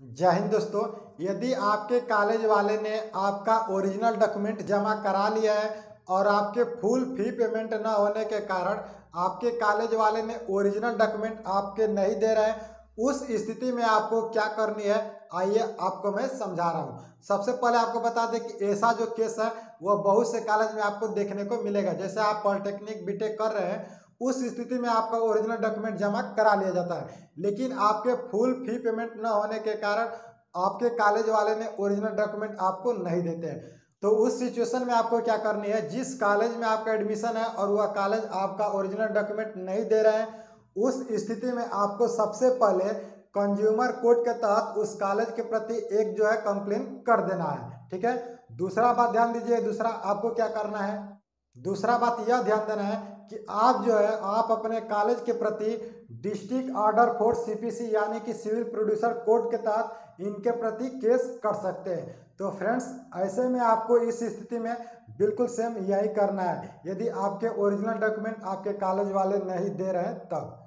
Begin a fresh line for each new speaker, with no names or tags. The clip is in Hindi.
जय हिंद दोस्तों, यदि आपके कॉलेज वाले ने आपका ओरिजिनल डॉक्यूमेंट जमा करा लिया है और आपके फुल फ़ी पेमेंट ना होने के कारण आपके कॉलेज वाले ने ओरिजिनल डॉक्यूमेंट आपके नहीं दे रहे हैं, उस स्थिति में आपको क्या करनी है? आइए आपको मैं समझा रहा हूँ। सबसे पहले आपको बता दें कि ऐसा जो केस है वह बहुत से कॉलेज में आपको देखने को मिलेगा। जैसे आप पॉलिटेक्निक बीटेक कर रहे हैं उस स्थिति में आपका ओरिजिनल डॉक्यूमेंट जमा करा लिया जाता है। लेकिन आपके फुल फ़ी पेमेंट न होने के कारण आपके कॉलेज वाले ने ओरिजिनल डॉक्यूमेंट आपको नहीं देते हैं। तो उस सिचुएशन में आपको क्या करनी है? जिस कॉलेज में आपका एडमिशन है और वह कॉलेज आपका ओरिजिनल डॉक्यूमेंट नहीं दे रहे हैं, उस स्थिति में आपको सबसे पहले कंज्यूमर कोर्ट के तहत उस कॉलेज के प्रति एक जो है कंप्लेन कर देना है। ठीक है? दूसरा बात ध्यान दीजिए, दूसरा आपको क्या करना है? दूसरा बात यह ध्यान देना है कि आप जो है, आप अपने कॉलेज के प्रति डिस्ट्रिक्ट ऑर्डर फोर सीपीसी यानी कि सिविल प्रोड्यूसर कोर्ट के तहत इनके प्रति केस कर सकते हैं। तो फ्रेंड्स ऐसे में आपको इस स्थिति में बिल्कुल सेम यही करना है। यदि आपके ओरिजिनल डॉक्यूमेंट आपके कॉलेज वाले नहीं दे रहे तब।